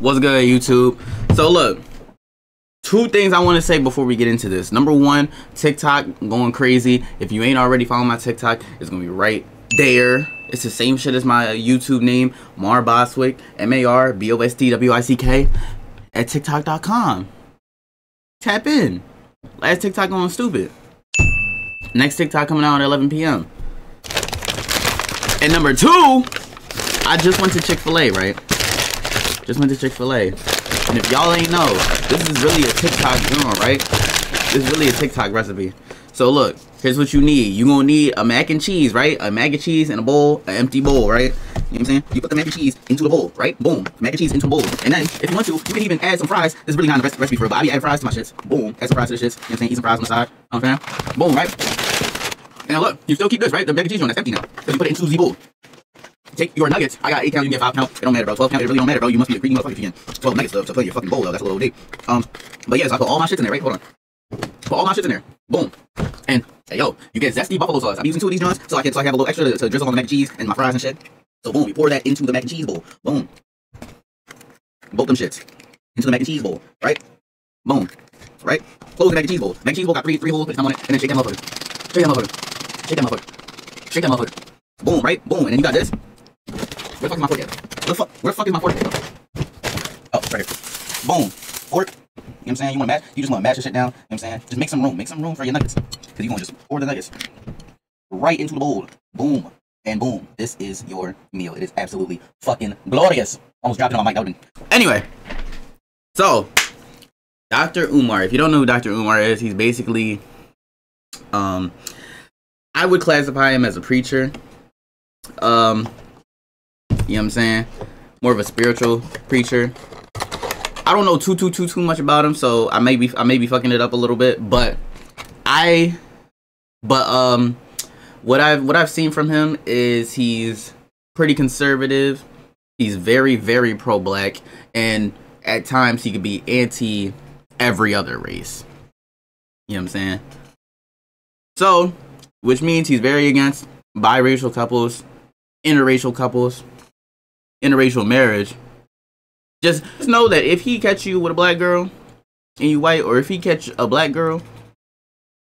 What's good, YouTube? So look, two things I want to say before we get into this. Number one, TikTok going crazy. If you ain't already following my TikTok, it's gonna be right there. It's the same shit as my YouTube name, Mar Bostwick, M-A-R-B-O-S-T-W-I-C-K, at TikTok.com. Tap in. Last TikTok going stupid. Next TikTok coming out at 11 p.m. And number two, I just went to Chick-fil-A, right? Just went to Chick-fil-A. And if y'all ain't know, this is really a TikTok joint, right? This is really a TikTok recipe. So look, here's what you need. you gonna need a mac and cheese, right? A mac and cheese in a bowl, an empty bowl, right? You know what I'm saying? You put the mac and cheese into the bowl, right? Boom. Mac and cheese into the bowl. And then, if you want to, you can even add some fries. This is really not a recipe for it, but I be adding fries to my shits. Boom. Add some fries to the shits. You know what I'm saying? Eat some fries on the side. You know what I'm saying? Boom, right? Now look, you still keep this, right? The mac and cheese joint that's empty now. So you put it into the bowl. Take your nuggets. I got 8 count, you get 5 count. It don't matter, bro. 12 count, it really don't matter, bro. You must be a greedy motherfucker if you can. 12 nuggets to put in your fucking bowl, though. That's a little deep. Um, but yeah, so I put all my shit in there, right? Hold on. Put all my shit in there. Boom. And, hey, yo, you get zesty buffalo sauce. I'm using two of these joints so I can so I have a little extra to, to drizzle on the mac and cheese and my fries and shit. So, boom, you pour that into the mac and cheese bowl. Boom. Both them shits. Into the mac and cheese bowl, right? Boom. Right? Close the mac and cheese bowl. Mac and cheese bowl got three three holes, put some on it, and then shake that motherfucker. Shake that motherfucker. Shake that motherfucker. Shake that motherfucker. Boom, right? Boom. And then you got this. Where the fuck is my fork at? Where the fuck, where the fuck is my fork at? Oh, right here. Boom. Fork. You know what I'm saying? You want to mash, you just want to mash this shit down. You know what I'm saying? Just make some room. Make some room for your nuggets. Because you to just pour the nuggets right into the bowl. Boom. And boom. This is your meal. It is absolutely fucking glorious. Almost dropped it on my mic. Anyway. So, Dr. Umar. If you don't know who Dr. Umar is, he's basically, um, I would classify him as a preacher. Um, you know what I'm saying? More of a spiritual preacher. I don't know too too too too much about him, so I may be I may be fucking it up a little bit, but I but um what I've what I've seen from him is he's pretty conservative. He's very very pro black and at times he could be anti every other race. You know what I'm saying? So, which means he's very against biracial couples, interracial couples, interracial marriage, just know that if he catch you with a black girl and you white, or if he catch a black girl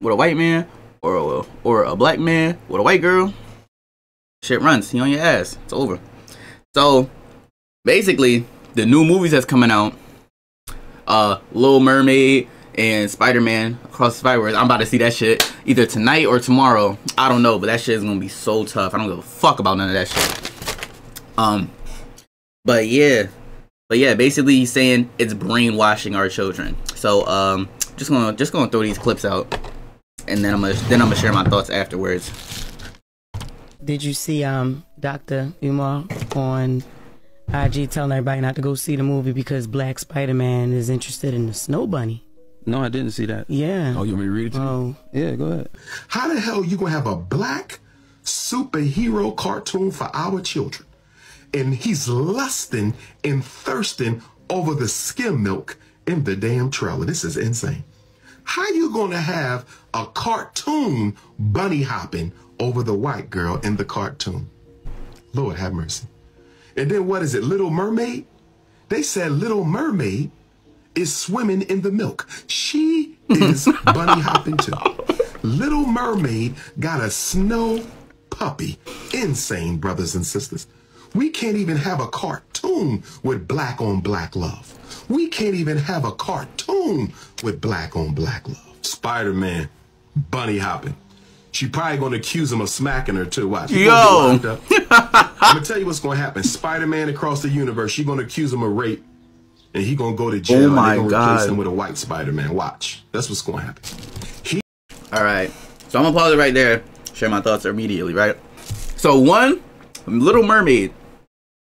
with a white man, or a, or a black man with a white girl, shit runs. He on your ass. It's over. So basically, the new movies that's coming out, uh, Little Mermaid and Spider Man Across the Spider Verse. I'm about to see that shit either tonight or tomorrow. I don't know, but that shit is gonna be so tough. I don't give a fuck about none of that shit. Um, but yeah, but yeah, basically he's saying it's brainwashing our children. So um, just gonna just gonna throw these clips out, and then I'm gonna then I'm gonna share my thoughts afterwards. Did you see um Dr. Umar on IG telling everybody not to go see the movie because Black Spider Man is interested in the Snow Bunny? No, I didn't see that. Yeah. Oh, you want me to read it to Oh. you? Yeah, go ahead. How the hell you gonna have a black superhero cartoon for our children? And he's lusting and thirsting over the skim milk in the damn trailer. This is insane. How you gonna have a cartoon bunny hopping over the white girl in the cartoon? Lord have mercy. And then what is it, Little Mermaid? They said Little Mermaid is swimming in the milk. She is bunny hopping too. Little Mermaid got a snow puppy. Insane, brothers and sisters. We can't even have a cartoon with black on black love. We can't even have a cartoon with black on black love. Spider Man, bunny hopping. She probably gonna accuse him of smacking her too. Watch. He gonna Yo. I'm gonna tell you what's gonna happen. Spider Man across the universe, she gonna accuse him of rape, and he gonna go to jail. Oh my and they gonna God. replace him with a white Spider Man. Watch. That's what's gonna happen. He All right, so I'm gonna pause it right there. Share my thoughts immediately, right? So one, Little Mermaid.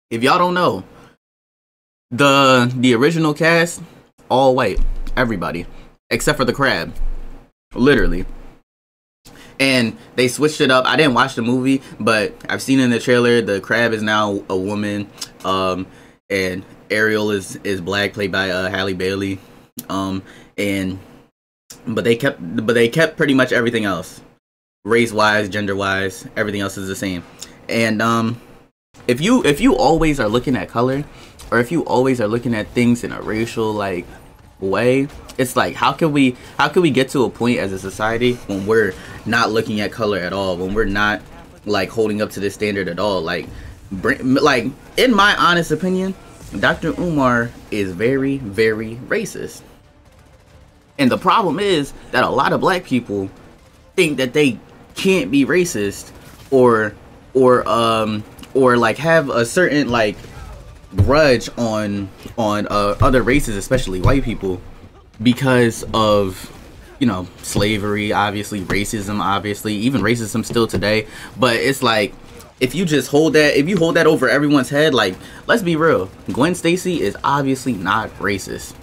If y'all don't know, the the original cast all white, everybody except for the crab, literally. And they switched it up. I didn't watch the movie, but I've seen in the trailer the crab is now a woman, um, and Ariel is is black, played by uh, Halle Bailey, um, and but they kept but they kept pretty much everything else, race wise, gender wise, everything else is the same. And um, if you if you always are looking at color or if you always are looking at things in a racial like way, it's like how can we how can we get to a point as a society when we're not looking at color at all, when we're not like holding up to this standard at all? Like, bring, like in my honest opinion, Dr. Umar is very very racist. And the problem is that a lot of black people think that they can't be racist or or um or like have a certain like grudge on on uh, other races especially white people because of you know slavery obviously racism obviously even racism still today. But it's like if you just hold that if you hold that over everyone's head like let's be real gwen stacy is obviously not racist.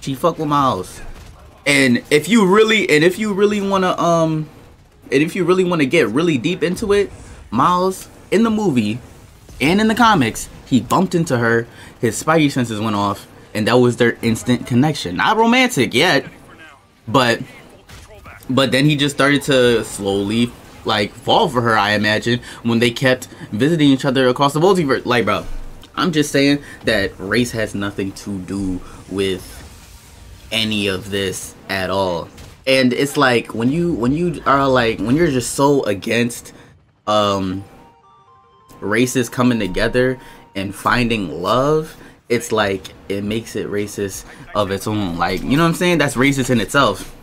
She fuck with miles. And if you really and if you really want to um and if you really want to get really deep into it miles in the movie and in the comics he bumped into her his spidey senses went off and that was their instant connection. Not romantic yet but but then he just started to slowly like fall for her i imagine when they kept visiting each other across the multiverse like bro i'm just saying that race has nothing to do with any of this at all. And it's like when you when you are like when you're just so against um races coming together and finding love it's like it makes it racist of its own. Like you know what i'm saying? That's racist in itself.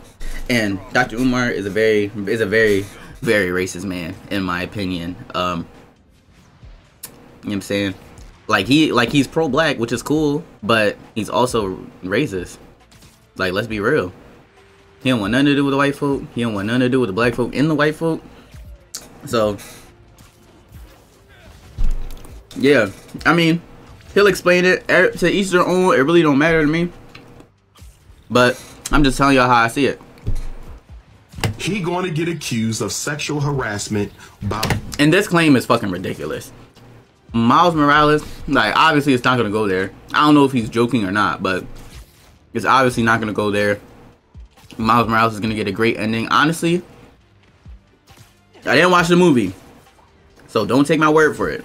And dr umar is a very is a very very racist man in my opinion. Um you know what i'm saying? Like he like he's pro-black which is cool but he's also racist. Like let's be real. He don't want nothing to do with the white folk. He don't want nothing to do with the black folk. In the white folk so yeah i mean he'll explain it Er, to each their own it really don't matter to me. But i'm just telling y'all how i see it. He going to get accused of sexual harassment by and this claim is fucking ridiculous. Miles morales like obviously it's not gonna go there. I don't know if he's joking or not but it's obviously not gonna go there. Miles morales is gonna get a great ending. Honestly i didn't watch the movie so don't take my word for it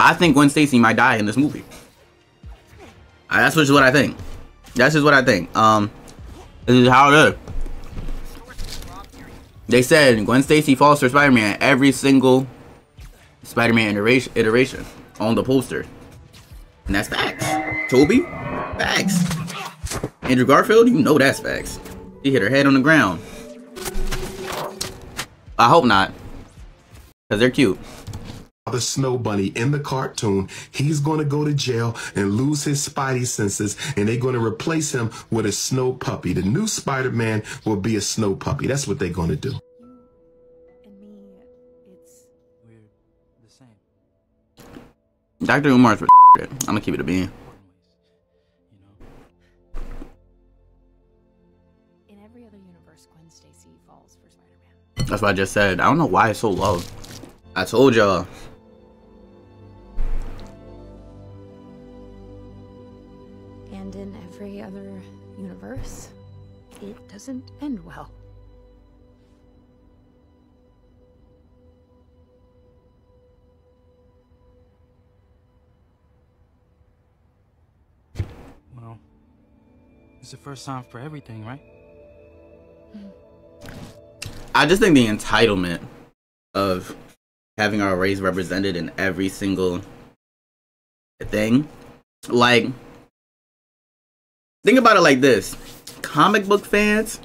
i think gwen stacy might die in this movie Uh, that's just what i think that's just what i think um this is how it is they said Gwen Stacy falls for Spider-Man every single Spider-Man iteration, iteration on the poster. And that's facts. Tobey, facts. Andrew Garfield, you know that's facts. She hit her head on the ground. I hope not. Because they're cute. the Snow Bunny in the cartoon. He's going to go to jail and lose his spidey senses, and they're going to replace him with a snow puppy. The new Spider-Man will be a snow puppy. That's what they're going to do. and me, it's We're the same. Dr. Umar's I'm gonna keep it a bean. In every other universe, Gwen Stacy falls for Spider-Man. That's what I just said. I don't know why it's so low. I told y'all. And in every other universe, it doesn't end well. Well, it's the first time for everything, right? Hmm. I just think the entitlement of having our race represented in every single thing, like, think about it like this: comic book fans,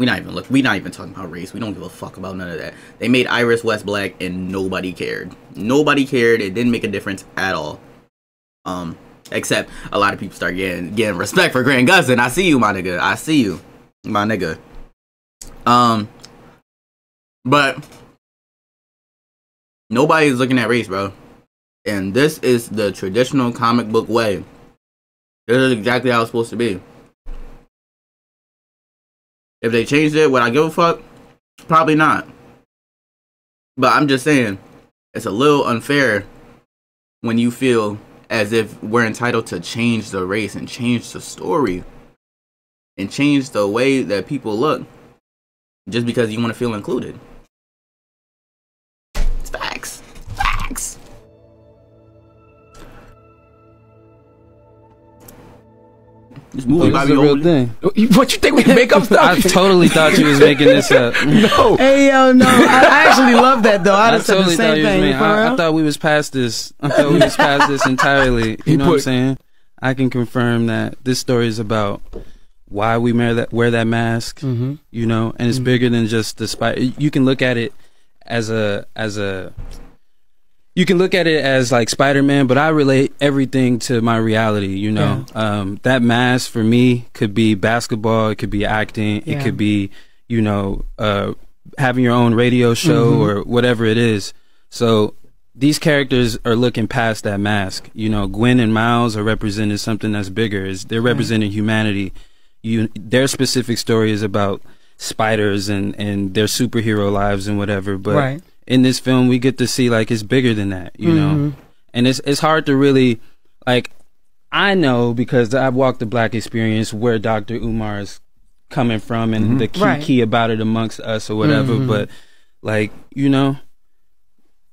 we not even look, we not even talking about race. We don't give a fuck about none of that. They made Iris West black, and nobody cared. Nobody cared. It didn't make a difference at all. Um, except a lot of people start getting getting respect for Grant Gustin. I see you, my nigga. I see you, my nigga. Um, but nobody's looking at race, bro. And this is the traditional comic book way. This is exactly how it's supposed to be. If they changed it, would I give a fuck? Probably not. But I'm just saying, it's a little unfair when you feel as if we're entitled to change the race and change the story and change the way that people look just because you want to feel included. This movie This might is be a real old. thing. What you think we make up stuff? I stuff? totally thought you was making this up. no. Hey yo, no, I, I actually love that though. I I just said totally the thought same you was thing. making. I, I thought we was past this. I thought we was past this entirely. You He know what I'm saying? I can confirm that this story is about why we wear that wear that mask. Mhm. You know, and it's bigger than just the spy. You can look at it as a as a. You can look at it as like Spider Man, but I relate everything to my reality. You know, um, that mask for me could be basketball, it could be acting, Yeah. it could be, you know, uh, having your own radio show Mm-hmm. or whatever it is. So these characters are looking past that mask. You know, Gwen and Miles are representing something that's bigger. Is they're representing humanity. You their specific story is about spiders and and their superhero lives and whatever. But Right. In this film, we get to see like it's bigger than that. You know, Mhm. and it's it's hard to really like. I know because I've walked the black experience where Dr. Umar is coming from and the key Right. key about it amongst us or whatever. Mhm. But like you know,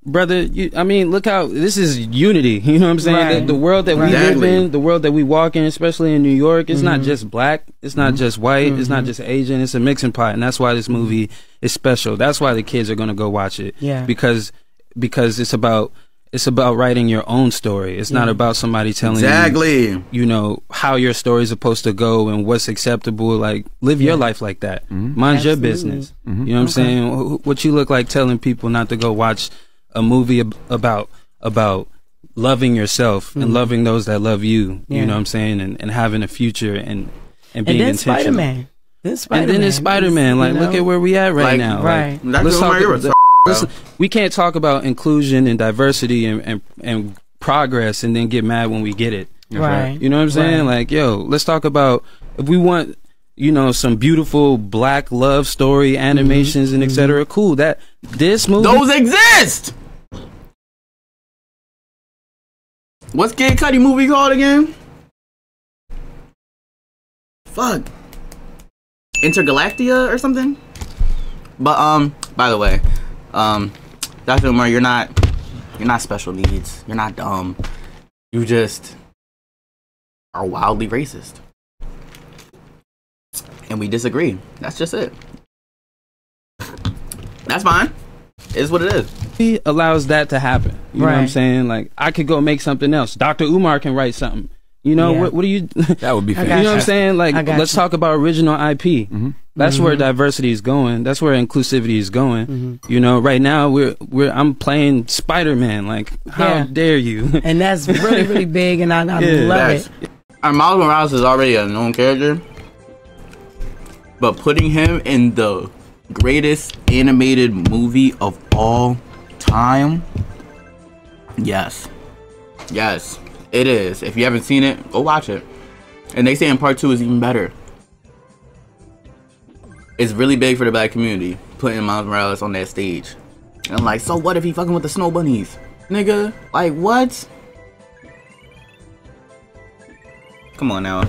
brother, you, I mean, look how this is unity. You know what I'm saying? Right. The, the world that we Right. live Exactly. in, the world that we walk in, especially in New York, it's Mm-hmm. not just black, it's not mm-hmm. just white, it's not mm-hmm. just Asian, it's a mixing pot, and that's why this movie is special. That's why the kids are gonna go watch it. Yeah. because because it's about it's about writing your own story. It's not about somebody telling you Exactly. you know how your story is supposed to go and what's acceptable like live your life like that mm-hmm. mind your Absolutely. business you know what i'm saying what you look like telling people not to go watch a movie ab- about about loving yourself and loving those that love you Yeah. you know what i'm saying and, and having a future and and being And then intentional Spider Man. Then Spider and then it's spider-man like look at where we at right Like, now right. like, Dr. let's talk you're a about- listen, we can't talk about inclusion and diversity and, and and progress and then get mad when we get it Right. you know what I'm saying? Right. Like, yo, let's talk about if we want, you know, some beautiful black love story animations and etc. Cool. That this movie, Those exist. What's Kid Cudi movie called again? Fuck. Intergalactia or something? But um, by the way, um, Dr. Umar, you're not you're not special needs. You're not dumb. You just are wildly racist. And we disagree. That's just it. That's fine. It's what it is. He allows that to happen. You know what I'm saying? Like, I could go make something else. Dr. Umar can write something. You know Yeah. what? What do you? That would be I got You know what I'm saying? Like, let's you. talk about original IP. Mm-hmm. That's where mm-hmm. diversity is going. That's where inclusivity is going. Mm-hmm. You know, right now we're we're I'm playing Spider Man. Like, how Yeah. dare you? And that's really, really big, and I, I Yeah, love Facts. it. Our Miles Morales is already a known character, but putting him in the greatest animated movie of all time, yes, yes, it is. If you haven't seen it, go watch it. And they say in part two is even better. It's really big for the black community putting Miles Morales on that stage. And I'm like, so what if he fucking with the snow bunnies, nigga? Like what? Come on now.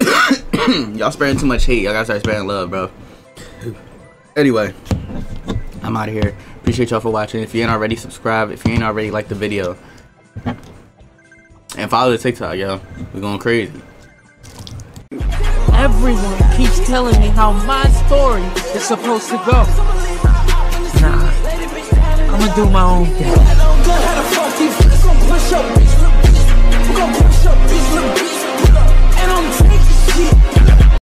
Y'all spreading too much hate. Y'all gotta start spreading love, bro. Anyway, I'm out of here. Appreciate y'all for watching. If you ain't already subscribed, if you ain't already liked the video, and follow the TikTok, yo. We're going crazy. Everyone keeps telling me how my story is supposed to go. Nah, I'm gonna do my own thing.